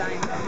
design.